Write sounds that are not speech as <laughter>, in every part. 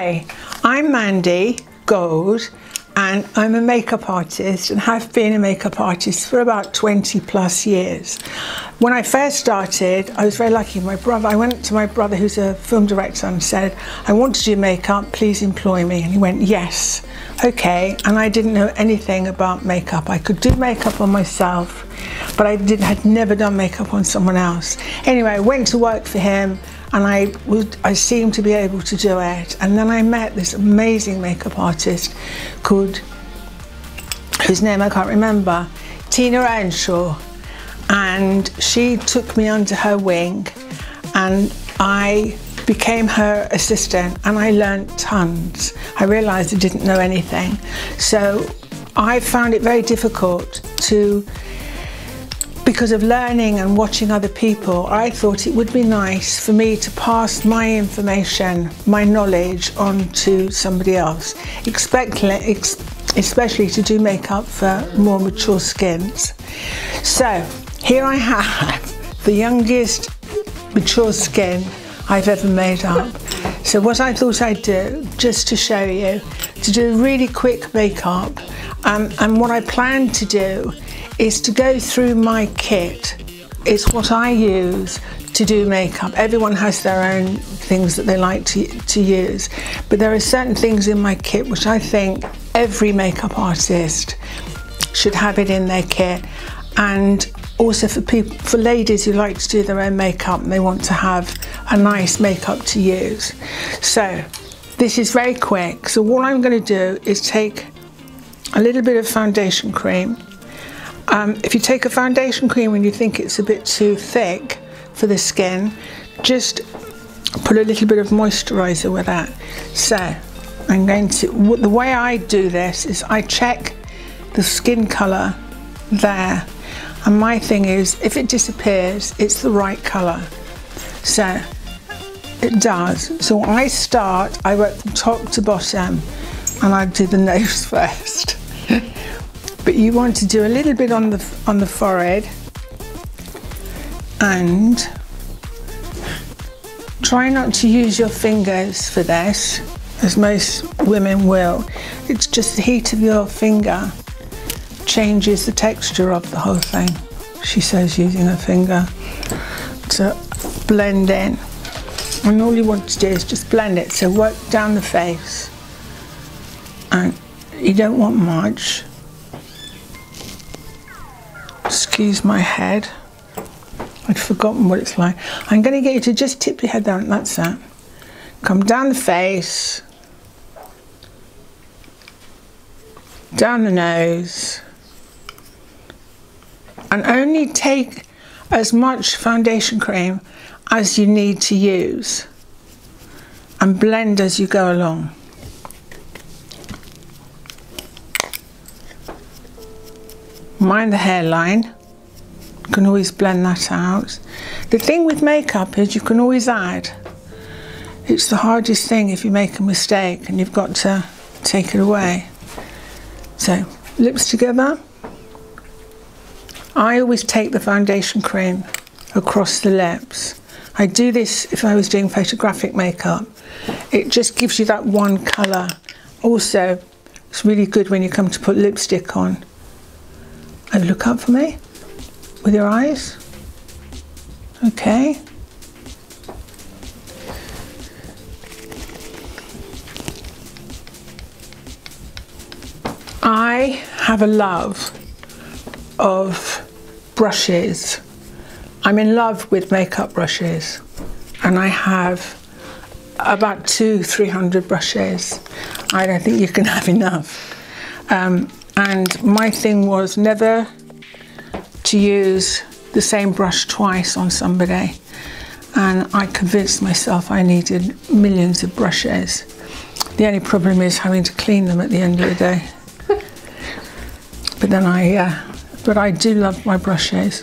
Hi, I'm Mandy Gold and I'm a makeup artist and have been a makeup artist for about 20 plus years. When I first started, I was very lucky. My brother, I went to my brother who's a film director and said, I want to do makeup, please employ me. And he went, yes, okay. And I didn't know anything about makeup. I could do makeup on myself, but I did, had never done makeup on someone else. Anyway, I went to work for him and I would I seemed to be able to do it. And then I met this amazing makeup artist called whose name I can't remember, Tina Earnshaw, and she took me under her wing, and I became her assistant and I learned tons. I realized I didn't know anything. So I found it very difficult to because of learning and watching other people, I thought it would be nice for me to pass my information, my knowledge on to somebody else, especially to do makeup for more mature skins. So here I have <laughs> the youngest mature skin I've ever made up. So what I thought I'd do, just to show you, to do really quick makeup, um, and what I plan to do is to go through my kit. It's what I use to do makeup. Everyone has their own things that they like to, to use, but there are certain things in my kit which I think every makeup artist should have it in their kit. And also for people, for ladies who like to do their own makeup and they want to have a nice makeup to use. So this is very quick. So what I'm going to do is take a little bit of foundation cream um, if you take a foundation cream and you think it's a bit too thick for the skin, just put a little bit of moisturizer with that. So I'm going to, the way I do this is I check the skin color there. And my thing is, if it disappears, it's the right color. So it does. So I start, I work from top to bottom and I do the <laughs> nose first but you want to do a little bit on the on the forehead and try not to use your fingers for this as most women will. It's just the heat of your finger changes the texture of the whole thing she says using her finger to blend in. And all you want to do is just blend it. So work down the face. And you don't want much excuse my head. I'd forgotten what it's like. I'm going to get you to just tip your head down. That's that. Come down the face. Down the nose. And only take as much foundation cream as you need to use. And blend as you go along. Mind the hairline can always blend that out. The thing with makeup is you can always add. It's the hardest thing if you make a mistake and you've got to take it away. So, lips together. I always take the foundation cream across the lips. I do this if I was doing photographic makeup. It just gives you that one colour. Also, it's really good when you come to put lipstick on. And look up for me with your eyes. Okay. I have a love of brushes. I'm in love with makeup brushes and I have about two, three hundred brushes. I don't think you can <laughs> have enough. Um, and my thing was never to use the same brush twice on somebody and I convinced myself I needed millions of brushes. The only problem is having to clean them at the end of the day. <laughs> but then I, uh, but I do love my brushes.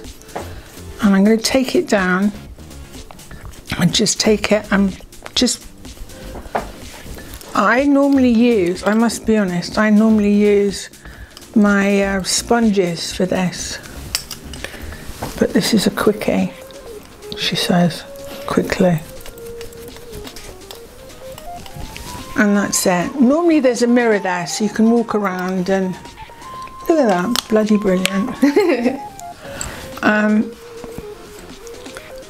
And I'm going to take it down and just take it and just, I normally use, I must be honest, I normally use my uh, sponges for this. But this is a quickie, she says, quickly. and that's it. Normally there's a mirror there so you can walk around and look at that, bloody brilliant. <laughs> um,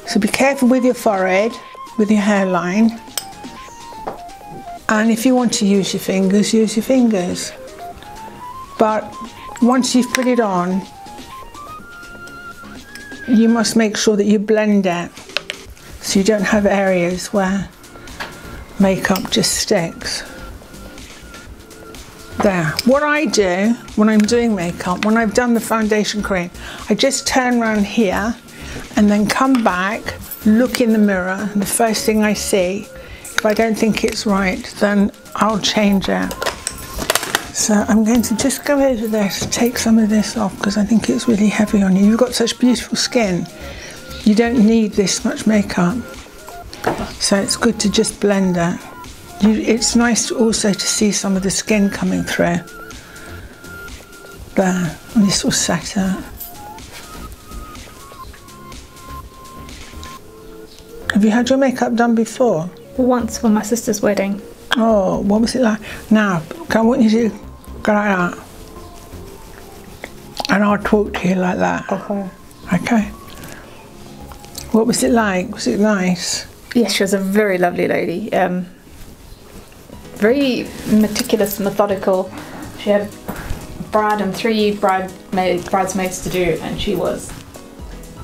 so be careful with your forehead, with your hairline. And if you want to use your fingers, use your fingers. But once you've put it on, you must make sure that you blend it so you don't have areas where makeup just sticks. There. What I do when I'm doing makeup, when I've done the foundation cream, I just turn around here and then come back, look in the mirror, and the first thing I see, if I don't think it's right, then I'll change it. So I'm going to just go over this, take some of this off because I think it's really heavy on you. You've got such beautiful skin. You don't need this much makeup. So it's good to just blend that. You, it's nice also to see some of the skin coming through. There, and this will set it. Have you had your makeup done before? Once for my sister's wedding. Oh, what was it like? Now, I want you to like that. And I'll talk to you like that. Okay. Okay. What was it like? Was it nice? Yes, she was a very lovely lady. Um, very meticulous, methodical. She had bride and three bridesmaid, bridesmaids to do, and she was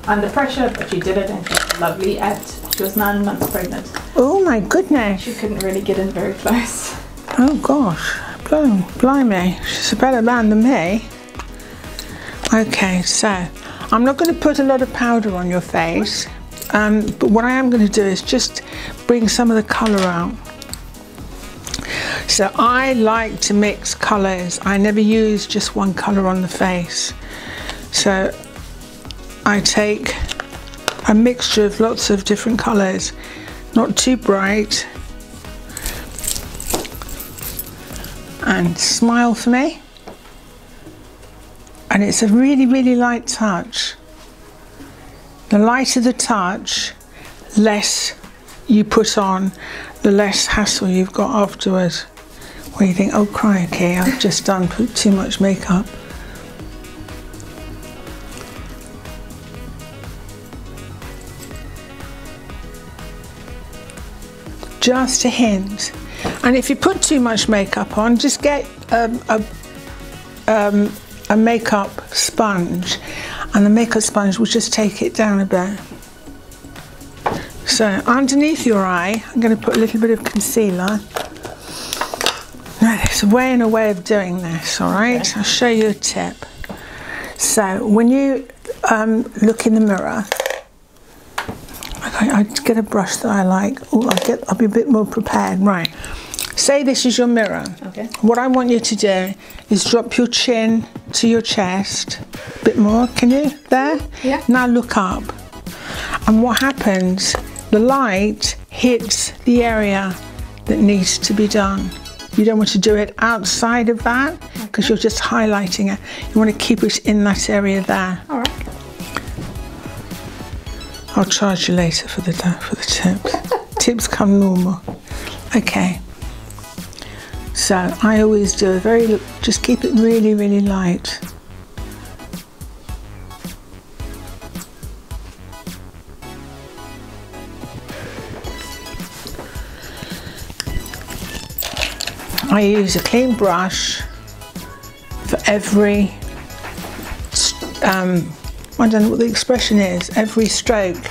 under pressure, but she did it, and she was lovely. At she was nine months pregnant. Oh my goodness. She couldn't really get in very close. Oh gosh. Blim- Blimey. She's a better man than me. Okay, so I'm not going to put a lot of powder on your face, um, but what I am going to do is just bring some of the colour out. So I like to mix colours. I never use just one colour on the face. So I take a mixture of lots of different colours, not too bright. And smile for me. And it's a really, really light touch. The lighter the touch, less you put on, the less hassle you've got afterwards. Where you think, oh crikey, I've just done put too much makeup. Just a hint. And if you put too much makeup on, just get um, a, um, a makeup sponge and the makeup sponge will just take it down a bit. So underneath your eye, I'm going to put a little bit of concealer. Now there's a way and a way of doing this, all right? Okay. I'll show you a tip. So when you um, look in the mirror, okay, I get a brush that I like. Oh, I'll get. I'll be a bit more prepared. Right. Say this is your mirror. Okay. What I want you to do is drop your chin to your chest. A bit more, can you? There? Yeah. Now look up. And what happens? The light hits the area that needs to be done. You don't want to do it outside of that because you're just highlighting it. You want to keep it in that area there. All right. I'll charge you later for the for the tips. <laughs> tips come normal. Okay. So I always do a very just keep it really really light. I use a clean brush for every um, I don't know what the expression is, every stroke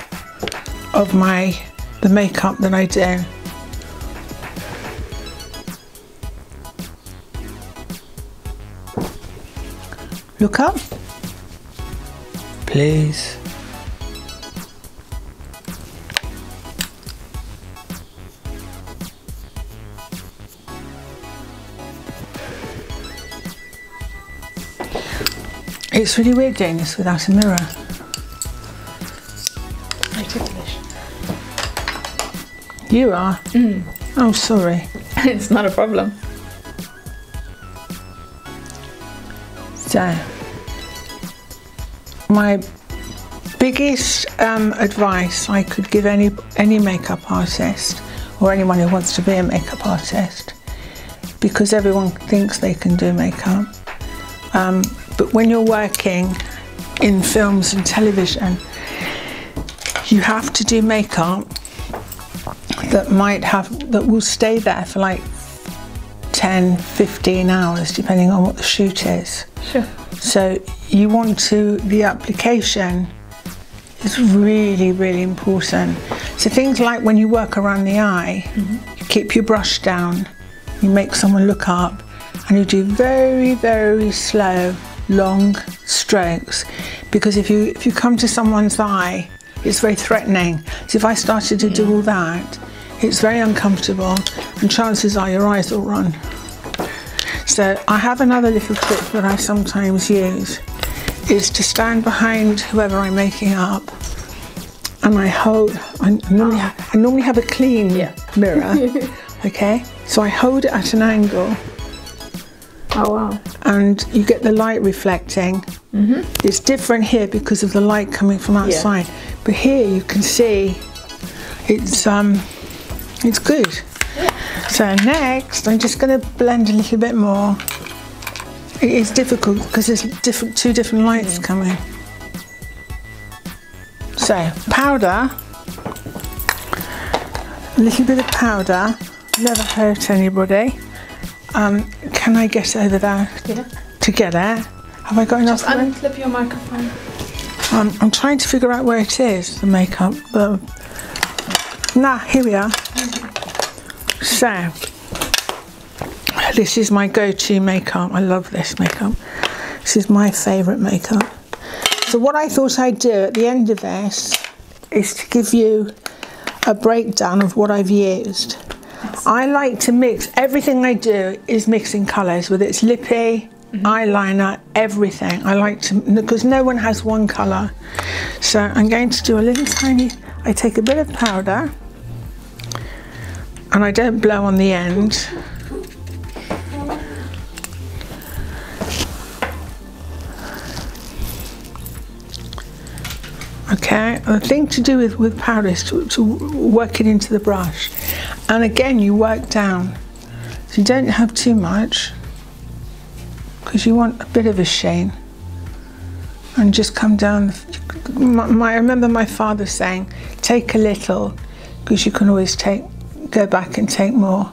of my the makeup that I do. Look up. Please. It's really weird doing this without a mirror. Very ticklish. You are? Mm. Oh, sorry. <laughs> it's not a problem. So, my biggest um, advice I could give any any makeup artist or anyone who wants to be a makeup artist because everyone thinks they can do makeup. Um, but when you're working in films and television, you have to do makeup that might have that will stay there for like 10 15 hours depending on what the shoot is Sure. So you want to the application is really really important. So things like when you work around the eye you keep your brush down you make someone look up and you do very very slow long strokes. Because if you if you come to someone's eye it's very threatening. So if i started to do all that it's very uncomfortable and chances are your eyes will run so I have another little trick that I sometimes use is to stand behind whoever I'm making up and I hold I normally have, I normally have a clean Yeah. mirror <laughs> okay so I hold it at an angle Oh wow. and you get the light reflecting Mhm. it's different here because of the light coming from outside but here you can see it's um it's good so next I'm just going to blend a little bit more it is difficult because there's different two different lights coming so powder a little bit of powder never hurt anybody um, can I get over there Yeah. to get it have I got enough Just room? unclip your microphone. Um, I'm trying to figure out where it is, the makeup. The... Nah, here we are. So, this is my go-to makeup. I love this makeup. This is my favourite makeup. So what I thought I'd do at the end of this is to give you a breakdown of what I've used. I like to mix, everything I do is mixing colours, whether it's lippy, mm-hmm. eyeliner, everything. I like to, because no one has one colour. So I'm going to do a little tiny, I take a bit of powder and I don't blow on the end. Okay, the thing to do with, with powder is to, to work it into the brush. And again, you work down. So you don't have too much because you want a bit of a sheen. And just come down. My, my, I remember my father saying, take a little because you can always take, go back and take more.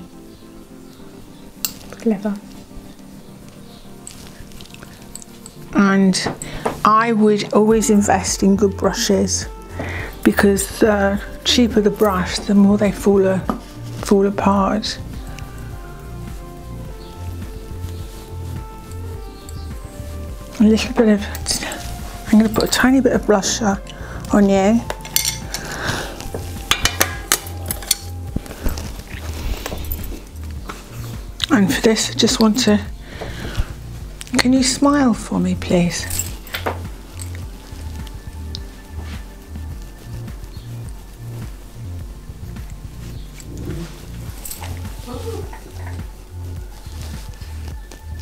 Clever. and I would always invest in good brushes because the cheaper the brush, the more they fall a, fall apart. A little bit of, I'm going to put a tiny bit of blusher on you. And for this, I just want to can you smile for me, please?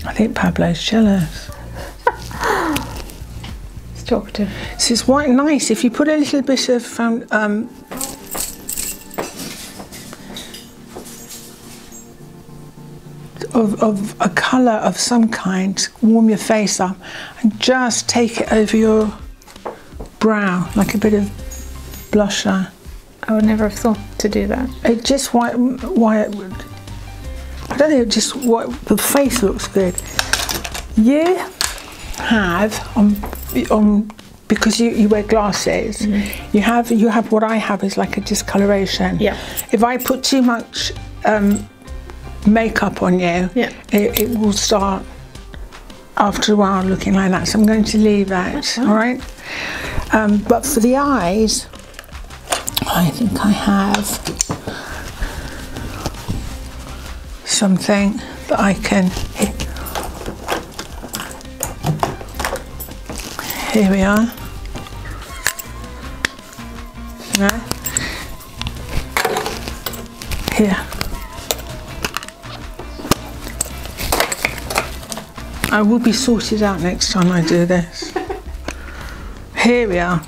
I think Pablo's jealous. <laughs> It's talkative. This is quite nice if you put a little bit of um, of, of a colour of some kind, warm your face up, and just take it over your brow like a bit of blusher. I would never have thought to do that. It just why why it would. I don't know. Just what the face looks good. You have on on because you, you wear glasses. Mm-hmm. You have you have what I have is like a discoloration. Yeah. If I put too much um, makeup on you, Yeah. it, it will start after a while looking like that. So I'm going to leave that. All right. Um, but for the eyes, I think I have something that I can. Here we are. No. Here. I will be sorted out next time I do this. Here we are.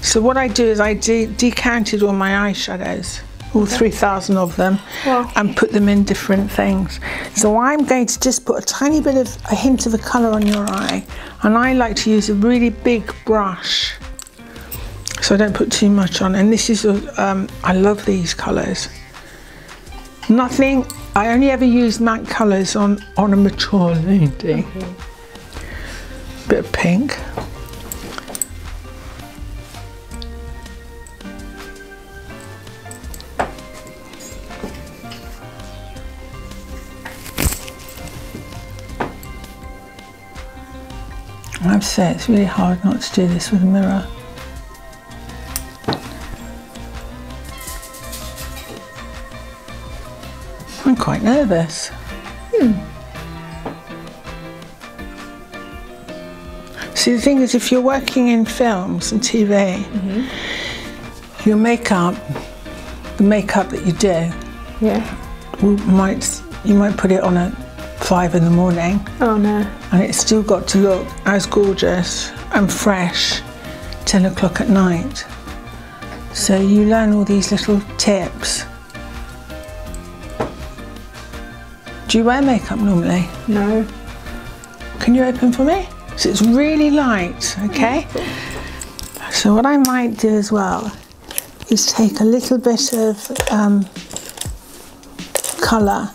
So what I do is I de- decanted all my eyeshadows all 3,000 of them, Wow. and put them in different things. So I'm going to just put a tiny bit of a hint of a colour on your eye, and I like to use a really big brush. So I don't put too much on, and this is, a, um, I love these colours. Nothing, I only ever use matte colours on, on a mature lady. Bit of pink. I have to say it's really hard not to do this with a mirror. I'm quite nervous. Hmm. See, the thing is, if you're working in films and TV, mm-hmm. your makeup, the makeup that you do, Yeah. might you might put it on at five in the morning, Oh no. and it's still got to look as gorgeous and fresh 10 o'clock at night. So you learn all these little tips. Do you wear makeup normally? No. Can you open for me? So it's really light, okay? So what I might do as well is take a little bit of um, colour.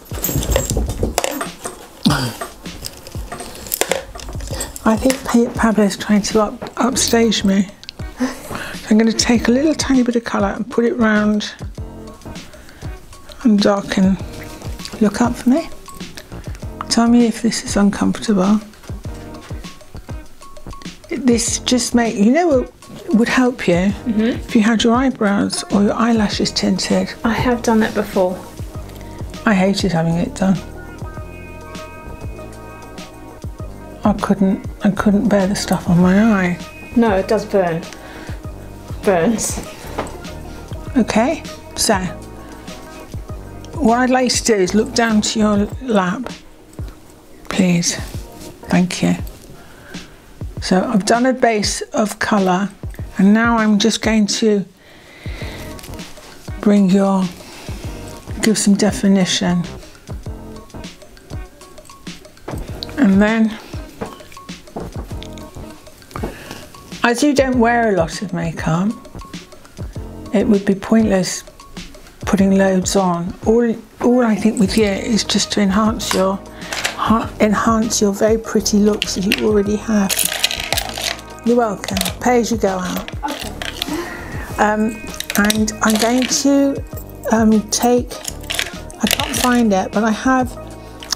I think Pa- Pablo's trying to up, upstage me. So I'm going to take a little tiny bit of colour and put it round and darken. Look up for me. Tell me if this is uncomfortable. This just make you know what would help you mm-hmm. if you had your eyebrows or your eyelashes tinted. I have done that before. I hated having it done. I couldn't I couldn't bear the stuff on my eye. No, it does burn. Burns. Okay, so what I'd like you to do is look down to your lap, please. Thank you. So I've done a base of colour, and now I'm just going to bring your, give some definition. And then, as you don't wear a lot of makeup, it would be pointless putting loads on. All, all I think with you is just to enhance your enhance your very pretty looks that you already have. You're welcome. Pay as you go out. Um, and I'm going to um, take. I can't find it, but I have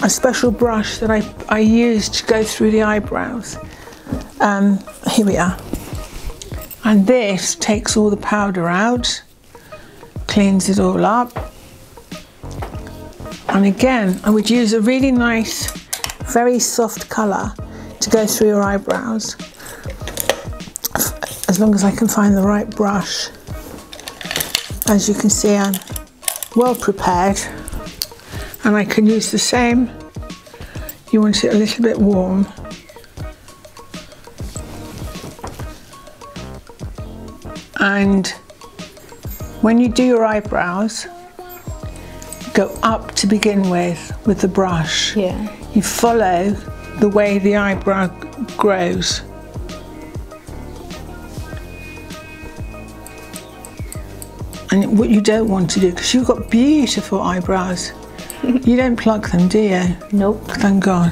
a special brush that I I use to go through the eyebrows. Um, here we are. And this takes all the powder out, cleans it all up. And again, I would use a really nice, very soft colour to go through your eyebrows. As long as I can find the right brush. As you can see, I'm well prepared. And I can use the same. You want it a little bit warm. and when you do your eyebrows go up to begin with with the brush Yeah. you follow the way the eyebrow grows and what you don't want to do because you've got beautiful eyebrows <laughs> you don't pluck them do you Nope. thank god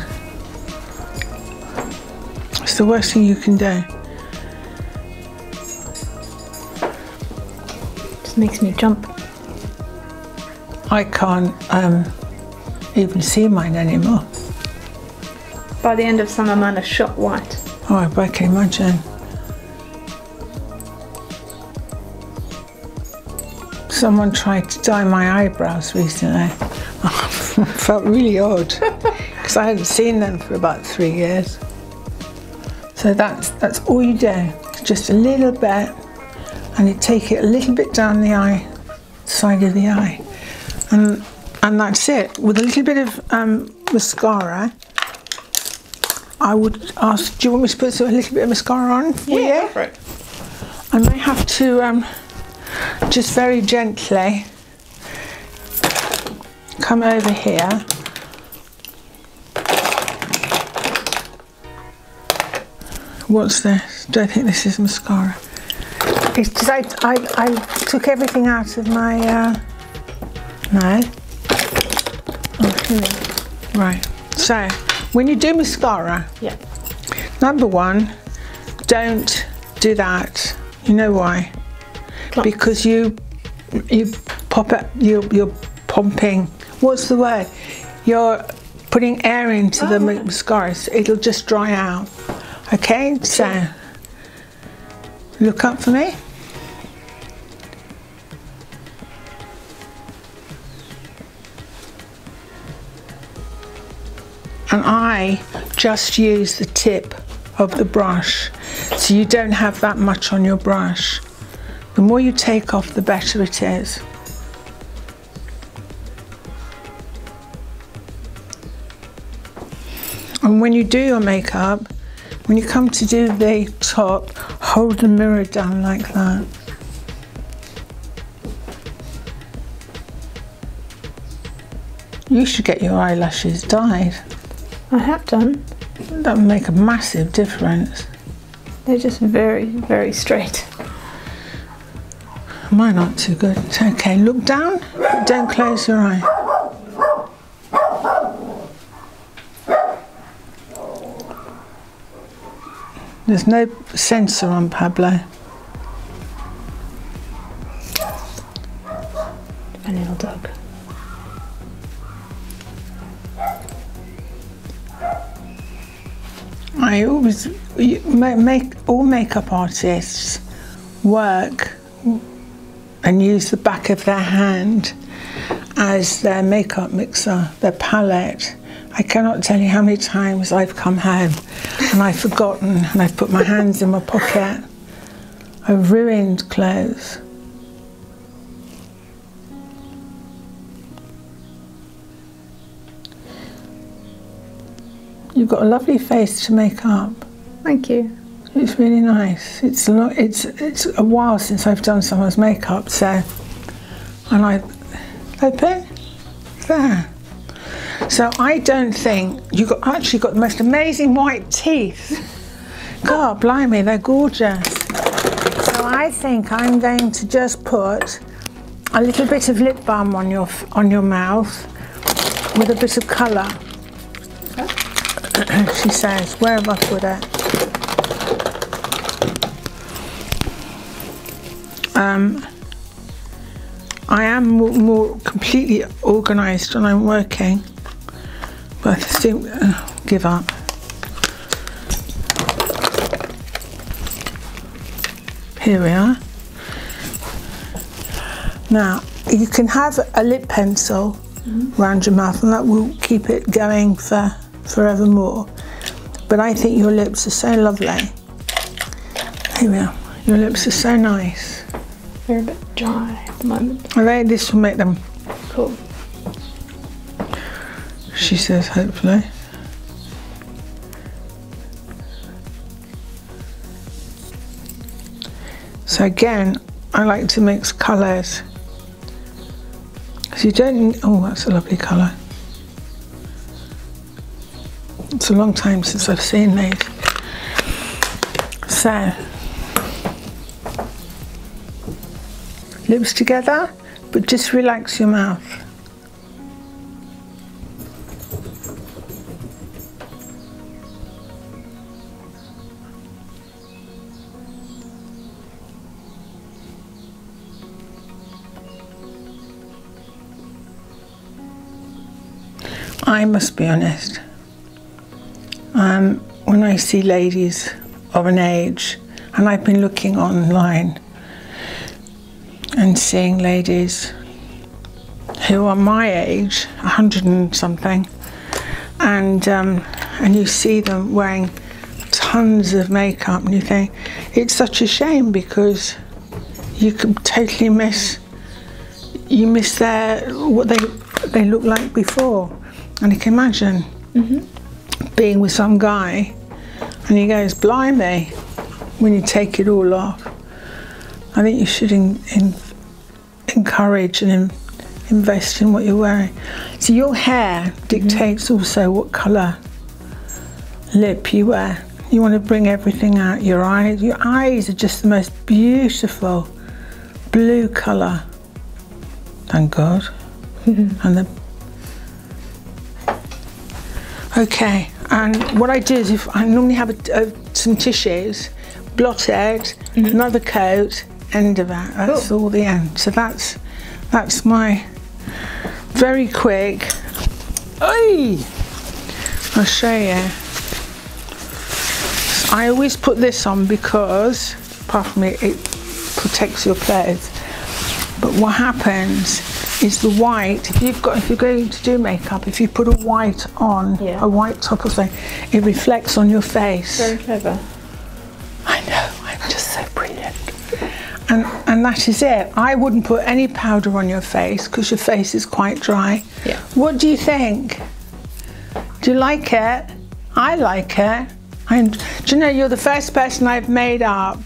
it's the worst thing you can do Just makes me jump. I can't um, even see mine anymore. By the end of summer, mine are shot white. Oh, I can imagine. Someone tried to dye my eyebrows recently. <laughs> felt really odd <laughs> because I hadn't seen them for about three years. So that's that's all you do. Just a little bit, and you take it a little bit down the eye, side of the eye, and and that's it. With a little bit of um, mascara, I would ask. Do you want me to put a little bit of mascara on? yeah, you? go for it. I may have to um, just very gently come over here. What's this? Don't think this is mascara. It's because I, I, I took everything out of my, uh, no. Oh. Right, so when you do mascara, Yeah. number one, don't do that. You know why? Because you, you pop it, you, you're pumping, what's the word? You're putting air into the Oh. mascara, so it'll just dry out. Okay, so look up for me. And I just use the tip of the brush so you don't have that much on your brush. The more you take off the better it is. And when you do your makeup, when you come to do the top, hold the mirror down like that. You should get your eyelashes dyed. I have done. That would make a massive difference. They're just very, very straight. Mine aren't too good. It's okay. Look down. Don't close your eye. There's no sensor on Pablo. I always make all makeup artists work and use the back of their hand as their makeup mixer, their palette. I cannot tell you how many times I've come home and I've forgotten and I've put my hands in my pocket. I've ruined clothes. You've got a lovely face to make up. Thank you. It's really nice. It's a lot, it's it's a while since I've done someone's makeup, so and I open there. So I don't think you got actually got the most amazing white teeth. God, blimey, they're gorgeous. So I think I'm going to just put a little bit of lip balm on your on your mouth with a bit of colour. <coughs> she says, where have I put it? um, I am more, more completely organised when I'm working, but I still uh, give up. Here we are. Now, you can have a lip pencil around your mouth and that will keep it going for forevermore. But I think your lips are so lovely. Here we are. Your lips are so nice. They're a bit dry at the moment. I think this will make them, Cool. she says, hopefully. So again, I like to mix colours. Because you don't, oh, that's a lovely colour. It's a long time since I've seen these. So, lips together, but just relax your mouth. I must be honest. I see ladies of an age, and I've been looking online and seeing ladies who are my age, a hundred and something, and um, and you see them wearing tons of makeup, and you think it's such a shame because you could totally miss you miss their what they they look like before, and you can imagine being with some guy, and he goes, "Blimey," when you take it all off. I think you should in, in, encourage and, en- invest in what you're wearing. So your hair dictates also what colour lip you wear. You want to bring everything out. Your eyes, your eyes are just the most beautiful blue colour. Thank God. <laughs> and the Okay, and what I do is if I normally have a, some tissues, blot out, mm-hmm. another coat, end of that. That's all the end. So that's that's my very quick. Oi! I'll show you. I always put this on because, apart from it, it protects your clothes. But what happens is the white. If you've got, if you're going to do makeup, if you put a white on, Yeah. a white top or something, it reflects on your face. Very clever. I know, I'm just so brilliant. And and that is it. I wouldn't put any powder on your face because your face is quite dry. Yeah. What do you think? Do you like it? I like it. And do you know you're the first person I've made up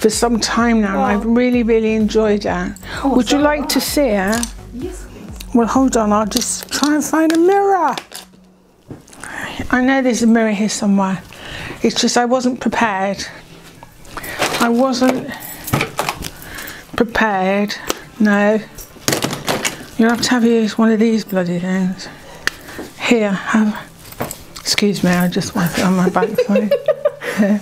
for some time now, and I've really, really enjoyed it. Oh, Would you like to see it? Yes, please. Well, hold on. I'll just try and find a mirror. I know there's a mirror here somewhere. It's just I wasn't prepared. I wasn't prepared. No. You'll have to have use one of these bloody things. Here, have. Excuse me, I just wipe it on my back, <laughs> backside. Here.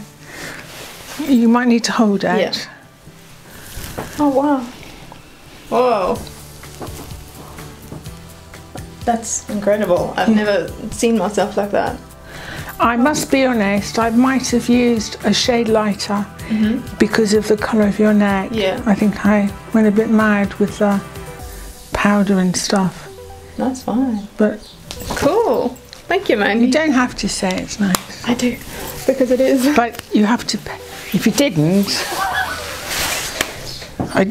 You might need to hold it. Yeah. Oh wow. Whoa. That's incredible. I've never seen myself like that. I must be honest, I might have used a shade lighter mm-hmm. because of the colour of your neck. Yeah. I think I went a bit mad with the powder and stuff. That's fine. But Cool. Thank you, man. you don't have to say it's nice. I do. Because it is. But you have to, pay. If you didn't. I,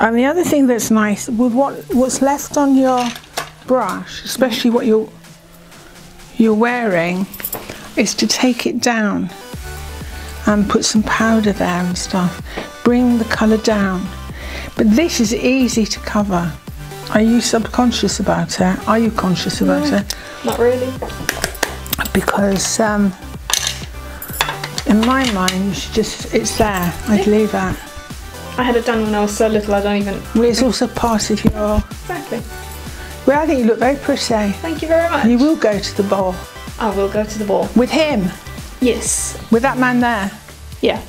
and the other thing that's nice, with what what's left on your brush, especially what you're you're wearing, is to take it down and put some powder there and stuff. Bring the colour down. But this is easy to cover. Are you subconscious about it? Are you conscious about it? Not really. Because um, in my mind, she just it's there. I'd leave it. I had it done when I was so little I don't even. Well, it's also part of your. Exactly. Well, I think you look very pretty. Thank you very much. You will go to the ball I will go to the ball. with him, Yes. with that man there. Yeah.